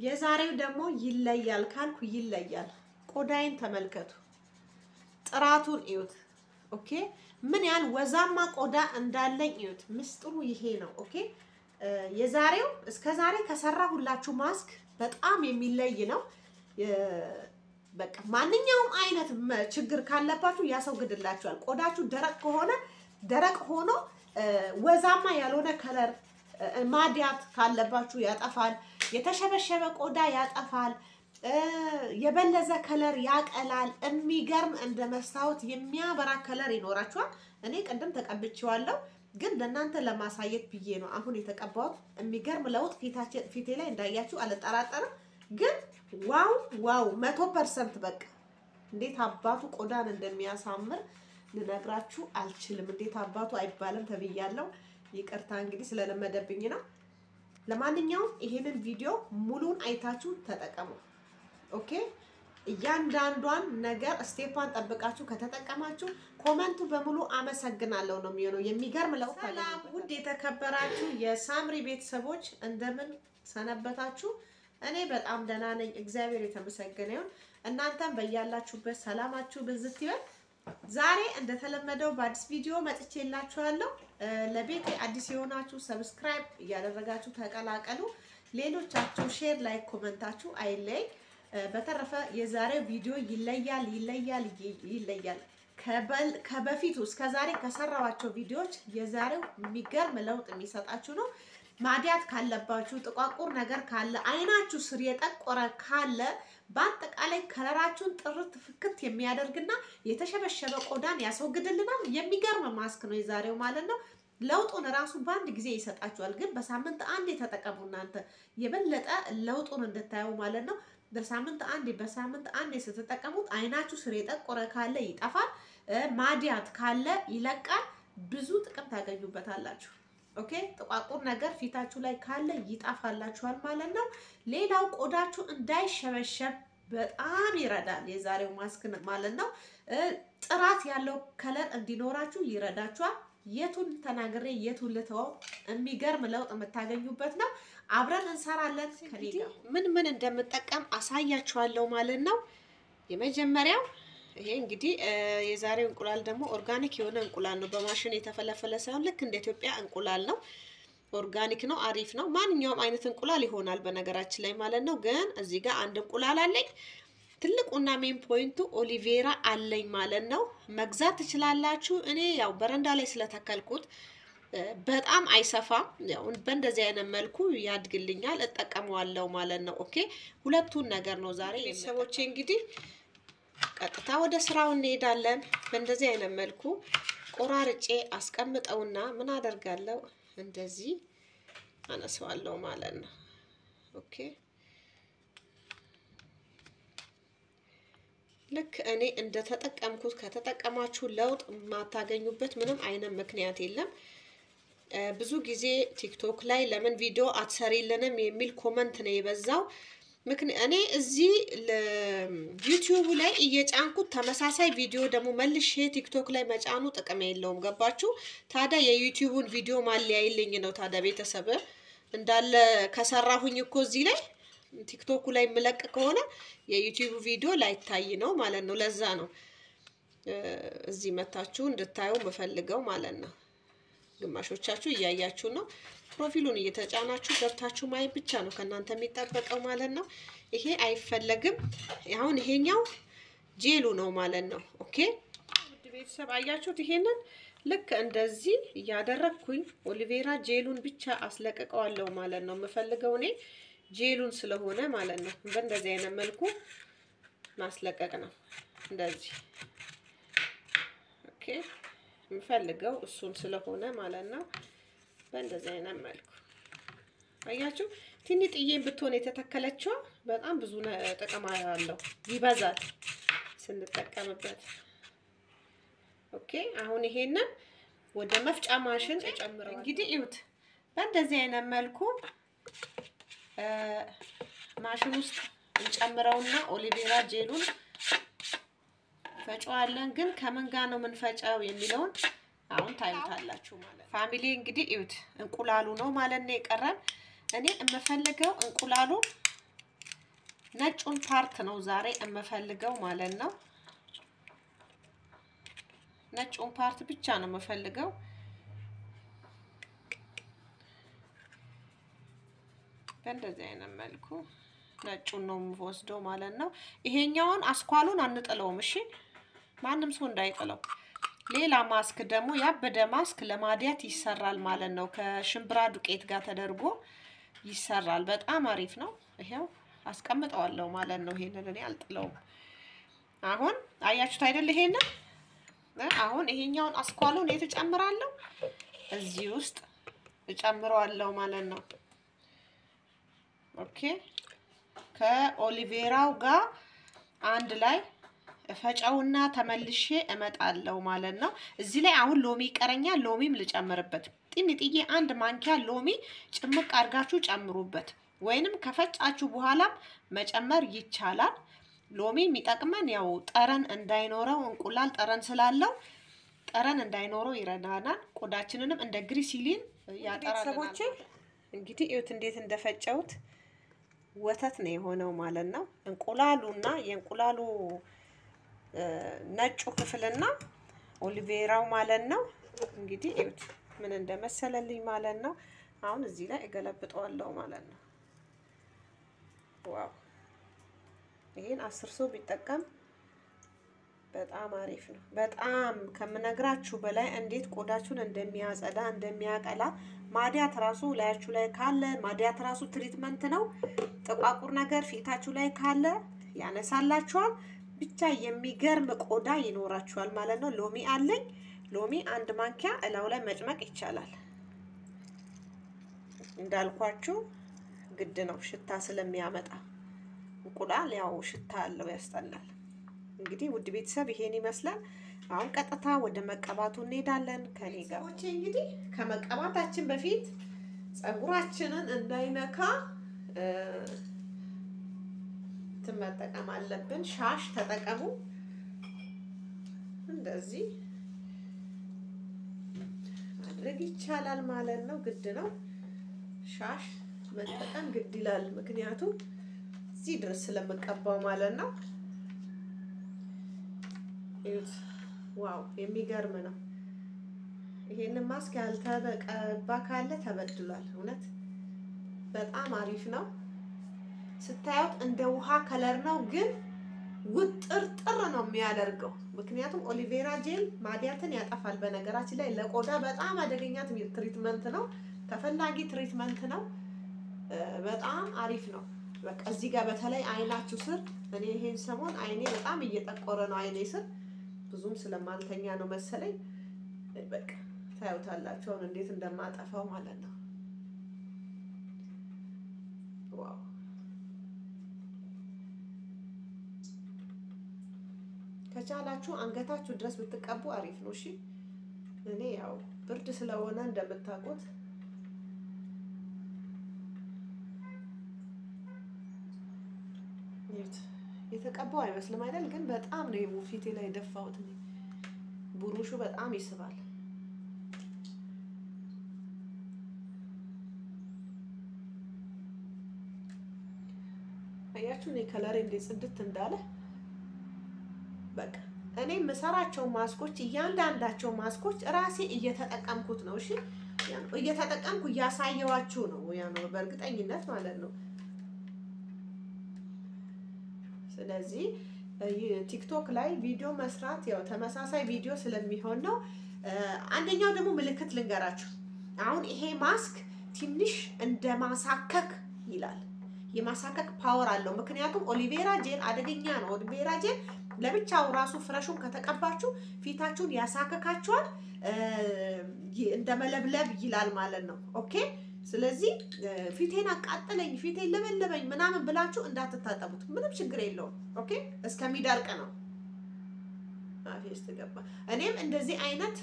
የዛሬው ደግሞ ይለያል ካልኩ ይለያል። ቆዳዬን ተመልከቱ፣ ጥራቱን እዩት። okay ምን ያህል ወዛማ ቆዳ እንዳለኝ እዩት። ምስጢሩ ይሄ ነው። okay የዛሬው እስከ ዛሬ ከሰራሁላችሁ ማስክ በጣም የሚለይ ነው። በቃ ማንኛውም አይነት ችግር ካለባችሁ ያስወግድላችኋል። ቆዳችሁ ደረቅ ከሆነ ደረቅ ሆኖ ወዛማ ያልሆነ color ማዲያት ካለባችሁ ያጠፋል። የተሸበሸበ ቆዳ ያጠፋል። የበለዘ color ያቀላል። የሚገርም እንደ መስታወት የሚያበራ color ይኖራችኋል። እኔ ቅድም ተቀብቼዋለሁ፣ ግን ለእናንተ ለማሳየት ብዬ ነው አሁን የተቀባሁት። የሚገርም ለውጥ ፊቴ ላይ እንዳያችሁ አልጠራጠርም። ግን wow wow መቶ percent በቃ እንዴት አባቱ ቆዳን እንደሚያሳምር ልነግራችሁ አልችልም። እንዴት አባቱ አይባልም ተብያለሁ። ይቅርታ እንግዲህ ስለለመደብኝ ነው። ለማንኛውም ይሄንን ቪዲዮ ሙሉን አይታችሁ ተጠቀሙ። OK እያንዳንዷን ነገር step ኡን ጠብቃችሁ ከተጠቀማችሁ comment ኡ በሙሉ አመሰግናለሁ ነው የሚሆነው። የሚገርም ለውጥ። ሰላም ውድ የተከበራችሁ የሳምሪ ቤተሰቦች እንደምን ሰነበታችሁ? እኔ በጣም ደህና ነኝ፣ እግዚአብሔር የተመሰገነ ይሁን። እናንተም በያላችሁበት ሰላማችሁ ብዝት ይበል። ዛሬ እንደተለመደው በአዲስ ቪዲዮ መጥቼላችኋለሁ። ለቤቱ አዲስ የሆናችሁ subscribe እያደረጋችሁ ተቀላቀሉ። ሌሎቻችሁ share፣ like፣ comment ኣችሁ አይለይ። በተረፈ የዛሬው ቪዲዮ ይለያል ይለያል ይለያል። ከበፊቱ እስከ ዛሬ ከሰራዋቸው ቪዲዮዎች የዛሬው የሚገርም ለውጥ የሚሰጣችሁ ነው። ማዲያት ካለባችሁ፣ ጥቋቁር ነገር ካለ፣ አይናችሁ ስር የጠቆረ ካለ በአጠቃላይ color ኣችሁን ጥርት ፍክት የሚያደርግና የተሸበሸበ ቆዳን ያስወግድልናል። የሚገርም ማስክ ነው የዛሬው ማለት ነው። ለውጡን እራሱ በአንድ ጊዜ ይሰጣችኋል። ግን በሳምንት አንድ የተጠቀሙ እናንተ የበለጠ ለውጡን እንድታዩ ማለት ነው። በሳምንት አንዴ በሳምንት አንዴ ስትጠቀሙት አይናችሁ ስር የጠቆረ ካለ ይጠፋል። ማዲያት ካለ ይለቃል። ብዙ ጥቅም ታገኙበታላችሁ። OK ጥቋቁር ነገር ፊታችሁ ላይ ካለ ይጠፋላችኋል ማለት ነው። ሌላው ቆዳችሁ እንዳይሸበሸብ በጣም ይረዳል የዛሬው ማስክ ማለት ነው። ጥራት ያለው color እንዲኖራችሁ ይረዳችኋል። የቱን ተናግሬ የቱን ልተወው? የሚገርም ለውጥ የምታገኙበት ነው። አብረን እንሰራለን። ምን ምን እንደምጠቀም አሳያችኋለሁ ማለት ነው። የመጀመሪያው ይሄ እንግዲህ የዛሬው እንቁላል ደግሞ ኦርጋኒክ የሆነ እንቁላል ነው። በማሽን የተፈለፈለ ሳይሆን ልክ እንደ ኢትዮጵያ እንቁላል ነው። ኦርጋኒክ ነው። አሪፍ ነው። ማንኛውም አይነት እንቁላል ይሆናል በነገራችን ላይ ማለት ነው። ግን እዚህ ጋር አንድ እንቁላል አለኝ። ትልቁና main point ኡ aloe vera አለኝ ማለት ነው። መግዛት ትችላላችሁ። እኔ ያው በረንዳ ላይ ስለተከልኩት በጣም አይሰፋም። ያው በእንደዚህ አይነት መልኩ ያድግልኛል፣ እጠቀመዋለሁ ማለት ነው። OK ሁለቱን ነገር ነው ዛሬ ቤተሰቦቼ እንግዲህ ቀጥታ ወደ ስራው እንሄዳለን። በእንደዚህ አይነት መልኩ ቆራርጬ አስቀምጠውና ምን አደርጋለሁ እንደዚህ አነሳዋለሁ ማለት ነው። OK ልክ እኔ እንደተጠቀምኩት ከተጠቀማችሁ ለውጥ የማታገኙበት ምንም አይነት ምክንያት የለም። ብዙ ጊዜ ቲክቶክ ላይ ለምን ቪዲዮ አትሰሪልንም የሚል comment ነው የበዛው። እኔ እዚህ ዩቲዩቡ ላይ እየጫንኩት ተመሳሳይ ቪዲዮ ደግሞ መልሼ ቲክቶክ ላይ መጫኑ ጥቅም የለውም። ገባችሁ? ታዲያ የዩቲዩቡን ቪዲዮ ማን ሊያይልኝ ነው። ታዲያ ቤተሰብ እንዳለ ከሰራሁኝ እኮ እዚህ ላይ ቲክቶኩ ላይ የምለቅ ከሆነ የዩቲዩብ ቪዲዮ ላይታይ ነው ማለት ነው። ለዛ ነው እዚህ መጥታችሁ እንድታዩ የምፈልገው ማለት ነው። ግማሾቻችሁ እያያችሁ ነው። profile ኡን እየተጫናችሁ ገብታችሁ ማየት ብቻ ነው ከእናንተ የሚጠበቀው ማለት ነው። ይሄ አይፈለግም። አሁን ይሄኛው ጄሉ ነው ማለት ነው። OK ውድ ቤተሰብ አያችሁት? ይሄንን ልክ እንደዚህ እያደረግኩኝ aloe vera gel ኡን ብቻ አስለቅቀዋለሁ ማለት ነው። የምፈልገው እኔ ጄሉን ስለሆነ ማለት ነው። በእንደዚህ አይነት መልኩ ማስለቀቅ ነው። እንደዚህ OK የምፈልገው እሱን ስለሆነ ማለት ነው። በእንደዚህ አይነት መልኩ አያችሁ፣ ትንጥዬ ብትሆን የተተከለችው በጣም ብዙ ጥቅም አለው፣ ይበዛል ስንጠቀምበት። OK አሁን ይሄንን ወደ መፍጫ ማሽን እጨምረው። እንግዲህ እዩት፣ በእንደዚህ አይነት መልኩ ማሽን ውስጥ እንጨምረውና aloe vera gel ኡን ፈጨዋለን። ግን ከምን ጋር ነው የምንፈጨው የሚለውን አሁን ታዩታላችሁ ማለት family። እንግዲህ እዩት እንቁላሉ ነው ማለት ነው የቀረን። እኔ የምፈልገው እንቁላሉ ነጩን part ነው ዛሬ የምፈልገው ማለት ነው። ነጩን part ብቻ ነው የምፈልገው። በእንደዚህ አይነት መልኩ ነጩን ነው የምወስደው ማለት ነው። ይሄኛውን አስኳሉን አንጥለውም። እሺ ማንም ሰው እንዳይጥለው። ሌላ ማስክ ደግሞ ያበደ ማስክ ለማዲያት ይሰራል ማለት ነው። ከሽምብራ ዱቄት ጋር ተደርጎ ይሰራል። በጣም አሪፍ ነው። ይሄው አስቀምጠዋለሁ ማለት ነው። ይሄንን እኔ አልጥለውም። አሁን አያችሁት አይደል? ይሄንን አሁን ይሄኛውን አስኳሉን የት እጨምራለሁ? እዚህ ውስጥ እጨምረዋለሁ ማለት ነው። OK ከኦሊቬራው ጋር አንድ ላይ ፈጨውና ተመልሼ እመጣለሁ ማለት ነው። እዚህ ላይ አሁን ሎሚ ይቀረኛል። ሎሚም ልጨምርበት። ጢኒጥዬ አንድ ማንኪያ ሎሚ ጭምቅ አድርጋችሁ ጨምሩበት። ወይንም ከፈጫችሁ በኋላም መጨመር ይቻላል። ሎሚ የሚጠቅመን ያው ጠረን እንዳይኖረው እንቁላል ጠረን ስላለው ጠረን እንዳይኖረው ይረዳናል። ቆዳችንንም እንደ ግሪሲሊን ያጠራልናል። እንግዲህ እዩት እንዴት እንደፈጨውት ወተት ነው የሆነው ማለት ነው። እንቁላሉና የእንቁላሉ ነጩ ክፍልና ኦሊቬራው ማለት ነው። እንግዲህ እዩት ምን እንደመሰለልኝ ማለት ነው። አሁን እዚህ ላይ እገለብጠዋለሁ ማለት ነው። ዋው ይሄን አስር ሰው ቢጠቀም በጣም አሪፍ ነው። በጣም ከምነግራችሁ በላይ እንዴት ቆዳችሁን እንደሚያጸዳ እንደሚያቀላ ማዲያት ራሱ ላያችሁ ላይ ካለ ማዲያት ራሱ ትሪትመንት ነው። ጥቋቁር ነገር ፊታችሁ ላይ ካለ ያነሳላችኋል። ብቻ የሚገርም ቆዳ ይኖራችኋል ማለት ነው። ሎሚ አለኝ። ሎሚ አንድ ማንኪያ እላው ላይ መጭመቅ ይቻላል። እንዳልኳችሁ ግድ ነው ሽታ ስለሚያመጣ እንቁላል ያው ሽታ አለው ያስጠላል። እንግዲህ ውድ ቤተሰብ ይሄን ይመስላል። አሁን ቀጥታ ወደ መቀባቱ እንሄዳለን። ከኔ ጋር እንግዲህ ከመቀባታችን በፊት ፀጉራችንን እንዳይነካ መጠቀም አለብን። ሻሽ ተጠቀሙ። እንደዚህ ማድረግ ይቻላል ማለት ነው። ግድ ነው ሻሽ መጠቀም ግድ ይላል። ምክንያቱም እዚህ ድረስ ስለምቀባው ማለት ነው። wow የሚገርም ነው። ይሄንን ማስክ ያልተቀባ ካለ ተበድሏል። እውነት በጣም አሪፍ ነው። ስታዩት እንደ ውሃ color ነው፣ ግን ውጥርጥር ነው የሚያደርገው። ምክንያቱም aloe vera gel ማዲያትን ያጠፋል። በነገራችን ላይ ለቆዳ በጣም አደገኛ treatment ነው፣ ተፈላጊ treatment ነው። በጣም አሪፍ ነው። በቃ እዚህ ጋር በተለይ አይናችሁ ስር እኔ ይሄን ሰሞን አይኔ በጣም እየጠቆረ ነው። አይኔ ስር ብዙም ስለማልተኛ ነው መሰለኝ። በቃ ታዩታላችሁ አሁን እንዴት እንደማጠፋው ማለት ነው። ዋው ከቻላችሁ አንገታችሁ ድረስ ብትቀቡ አሪፍ ነው። እሺ እኔ ያው ብርድ ስለሆነ እንደምታውቁት የተቀባው አይመስልም አይደል? ግን በጣም ነው ፊቴ ላይ የደፋሁት። ቡሩሹ በጣም ይስባል። አያችሁ እኔ ከለሬ እንዴት ጽድት እንዳለ በቃ እኔ የምሰራቸው ማስኮች እያንዳንዳቸው ማስኮች ራሴ እየተጠቀምኩት ነው። እሺ እየተጠቀምኩ እያሳየዋችሁ ነው። ያ ነው በእርግጠኝነት ማለት ነው። ስለዚህ ቲክቶክ ላይ ቪዲዮ መስራት ያው ተመሳሳይ ቪዲዮ ስለሚሆን ነው። አንደኛው ደግሞ ምልክት ልንገራችሁ። አሁን ይሄ ማስክ ትንሽ እንደ ማሳከክ ይላል። የማሳከክ power አለው። ምክንያቱም aloe vera gel አደገኛ ነው። aloe vera gel ለብቻው ራሱ fresh ኡን ከተቀባችሁ ፊታችሁን ያሳከካችኋል፣ እንደ መለብለብ ይላል ማለት ነው። okay ስለዚህ ፊቴን አቃጠለኝ፣ ፊቴን ለበለበኝ ምናምን ብላችሁ እንዳትታጠቡት። ምንም ችግር የለውም። okay እስከሚደርቅ ነው። እኔም እንደዚህ አይነት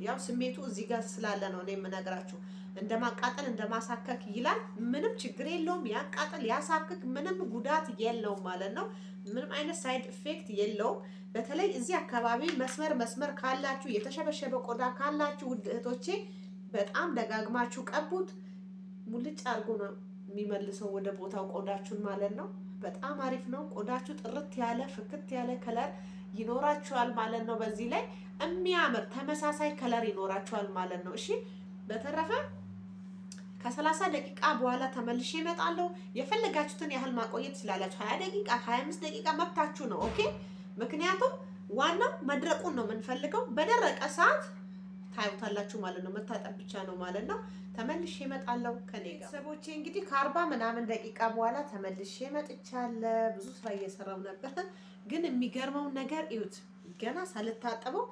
ያው ስሜቱ እዚህ ጋር ስላለ ነው እኔ የምነግራችሁ። እንደ ማቃጠል እንደ ማሳከክ ይላል። ምንም ችግር የለውም። ያቃጥል ያሳክክ ምንም ጉዳት የለውም ማለት ነው። ምንም አይነት side effect የለውም። በተለይ እዚህ አካባቢ መስመር መስመር ካላችሁ የተሸበሸበ ቆዳ ካላችሁ ውድ እህቶቼ በጣም ደጋግማችሁ ቀቡት። ሙልጭ አድርጎ ነው የሚመልሰው ወደ ቦታው ቆዳችሁን ማለት ነው። በጣም አሪፍ ነው። ቆዳችሁ ጥርት ያለ ፍክት ያለ color ይኖራችኋል ማለት ነው። በዚህ ላይ የሚያምር ተመሳሳይ color ይኖራችኋል ማለት ነው። እሺ በተረፈ ከሰላሳ ደቂቃ በኋላ ተመልሼ እመጣለሁ። የፈለጋችሁትን ያህል ማቆየት ትችላላችሁ። ሀያ ደቂቃ ሀያ አምስት ደቂቃ መብታችሁ ነው። okay ምክንያቱም ዋናው መድረቁን ነው የምንፈልገው። በደረቀ ሰዓት ታዩታላችሁ ማለት ነው። መታጠብ ብቻ ነው ማለት ነው። ተመልሼ እመጣለሁ ከኔ ጋር ቤተሰቦቼ። እንግዲህ ከአርባ ምናምን ደቂቃ በኋላ ተመልሼ መጥቻለሁ። ብዙ ስራ እየሰራው ነበር፣ ግን የሚገርመውን ነገር እዩት። ገና ሳልታጠበው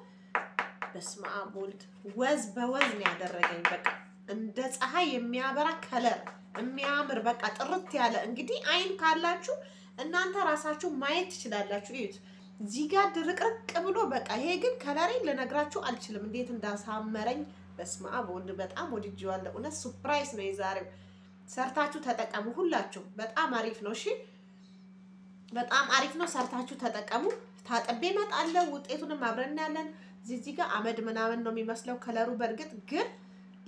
በስመ አብ ወልድ ወዝ በወዝ ነው ያደረገኝ። በቃ እንደ ፀሐይ የሚያበራ ከለር የሚያምር በቃ ጥርት ያለ እንግዲህ አይን ካላችሁ እናንተ ራሳችሁ ማየት ትችላላችሁ። እዩት እዚህ ጋር ድርቅርቅ ብሎ በቃ ይሄ ግን color ኤን ልነግራችሁ አልችልም፣ እንዴት እንዳሳመረኝ በስመ አብ ወልድ በጣም ወድጄዋለሁ። እውነት surprise ነው የዛሬው። ሰርታችሁ ተጠቀሙ ሁላችሁ። በጣም አሪፍ ነው። እሺ በጣም አሪፍ ነው። ሰርታችሁ ተጠቀሙ። ታጥቤ እመጣለሁ። ውጤቱንም አብረን እናያለን። እዚህ ጋር አመድ ምናምን ነው የሚመስለው color ኡ። በእርግጥ ግን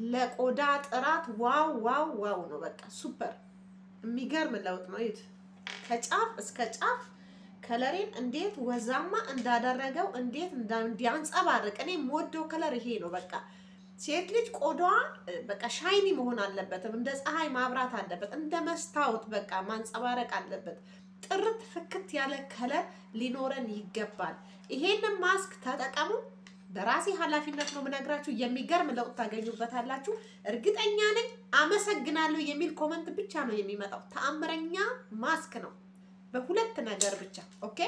ለቆዳ ጥራት wow wow wow ነው። በቃ super የሚገርም ለውጥ ነው። እዩት ከጫፍ እስከ ጫፍ color ኤን እንዴት ወዛማ እንዳደረገው እንዴት እንዲያንጸባርቅ እኔ የምወደው color ይሄ ነው። በቃ ሴት ልጅ ቆዳዋ በቃ shiny መሆን አለበትም፣ እንደ ፀሐይ ማብራት አለበት፣ እንደ መስታወት በቃ ማንጸባረቅ አለበት። ጥርት ፍክት ያለ color ሊኖረን ይገባል። ይሄንን ማስክ ተጠቀሙ። በራሴ ኃላፊነት ነው የምነግራችሁ። የሚገርም ለውጥ ታገኙበታላችሁ። እርግጠኛ ነኝ። አመሰግናለሁ የሚል comment ብቻ ነው የሚመጣው። ተአምረኛ ማስክ ነው በሁለት ነገር ብቻ። okay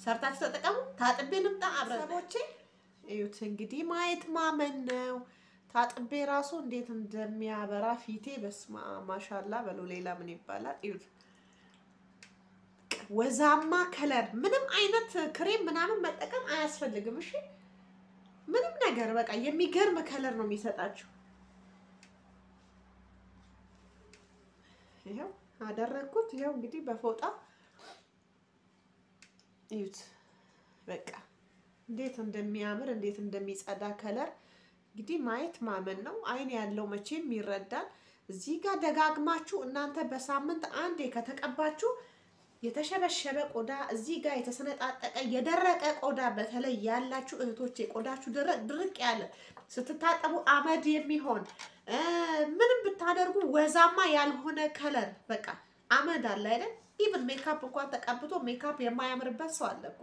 ሰርታችሁ ተጠቀሙ። ታጥቤ ልምጣ አብረቦቼ። እዩት እንግዲህ ማየት ማመን ነው። ታጥቤ ራሱ እንዴት እንደሚያበራ ፊቴ በስማ ማሻላ በሉ። ሌላ ምን ይባላል? እዩት ወዛማ color። ምንም አይነት ክሬም ምናምን መጠቀም አያስፈልግም። እሺ ምንም ነገር በቃ የሚገርም color ነው የሚሰጣችሁ። ይኸው አደረግኩት። ይኸው እንግዲህ በፎጣ እዩት። በቃ እንዴት እንደሚያምር እንዴት እንደሚጸዳ color እንግዲህ ማየት ማመን ነው። አይን ያለው መቼም ይረዳል። እዚህ ጋር ደጋግማችሁ እናንተ በሳምንት አንዴ ከተቀባችሁ የተሸበሸበ ቆዳ እዚህ ጋር የተሰነጣጠቀ የደረቀ ቆዳ በተለይ ያላችሁ እህቶቼ ቆዳችሁ ድርቅ ያለ ስትታጠቡ አመድ የሚሆን ምንም ብታደርጉ ወዛማ ያልሆነ color በቃ አመድ አለ አይደል? even makeup እንኳን ተቀብቶ ሜካፕ የማያምርበት ሰው አለ እኮ።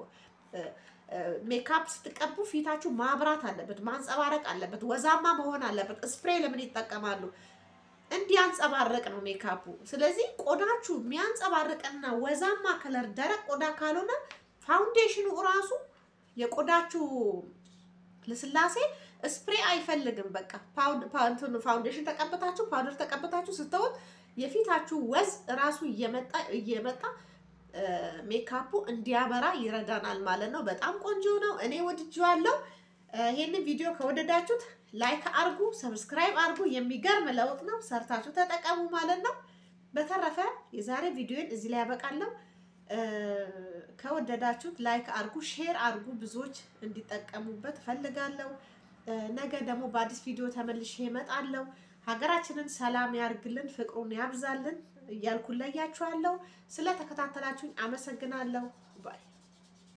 ሜካፕ ስትቀቡ ፊታችሁ ማብራት አለበት፣ ማንጸባረቅ አለበት፣ ወዛማ መሆን አለበት። spray ለምን ይጠቀማሉ? እንዲያንጸባረቅ ነው ሜካፑ። ስለዚህ ቆዳችሁ የሚያንጸባርቅና ወዛማ color ደረቅ ቆዳ ካልሆነ foundation ኑ እራሱ የቆዳችሁ ልስላሴ spray አይፈልግም። በቃ foundation ተቀብታችሁ powder ተቀብታችሁ ስትወጡ የፊታችሁ ወዝ እራሱ እየመጣ እየመጣ ሜካፑ እንዲያበራ ይረዳናል ማለት ነው። በጣም ቆንጆ ነው። እኔ ወድጄዋለሁ። ይሄንን ቪዲዮ ከወደዳችሁት like አርጉ፣ subscribe አርጉ። የሚገርም ለውጥ ነው። ሰርታችሁ ተጠቀሙ ማለት ነው። በተረፈ የዛሬ ቪዲዮን እዚህ ላይ ያበቃለሁ። ከወደዳችሁት like አርጉ፣ share አርጉ። ብዙዎች እንዲጠቀሙበት እፈልጋለሁ። ነገ ደግሞ በአዲስ ቪዲዮ ተመልሼ እመጣለሁ። ሀገራችንን ሰላም ያርግልን፣ ፍቅሩን ያብዛልን እያልኩ እለያችኋለሁ። ስለተከታተላችሁኝ አመሰግናለሁ።